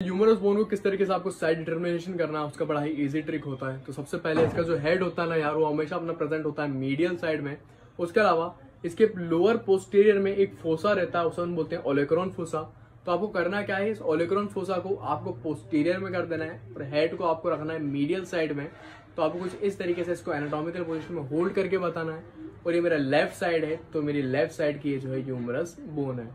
Humerus bone को किस तरीके से आपको साइड डिटर्मिनेशन करना है उसका बड़ा ही इजी ट्रिक होता है। तो सबसे पहले इसका जो हेड होता है ना यार, वो हमेशा अपना प्रेजेंट होता है मीडियल साइड में। उसके अलावा, इसके लोअर पोस्टीरियर में एक फोसा रहता है, उसे हम बोलते हैं ओलेक्रॉन फोसा तो आपको करना क्या है, इस ओलेक्रॉन फोसा को आपको पोस्टीरियर में कर देना है, और हेड को आपको रखना है मीडियल साइड में। तो आपको कुछ इस तरीके से इसको एनाटॉमिकल पोजिशन में होल्ड करके बताना है। और ये मेरा लेफ़्ट साइड है तो मेरी लेफ़्ट साइड की ये जो है ह्यूमरस बोन है।